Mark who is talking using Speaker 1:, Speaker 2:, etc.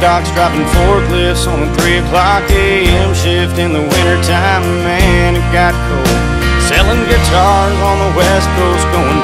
Speaker 1: docks driving forklifts on a 3 o'clock a.m. shift in the wintertime. Man, it got cold. Selling guitars on the west coast, going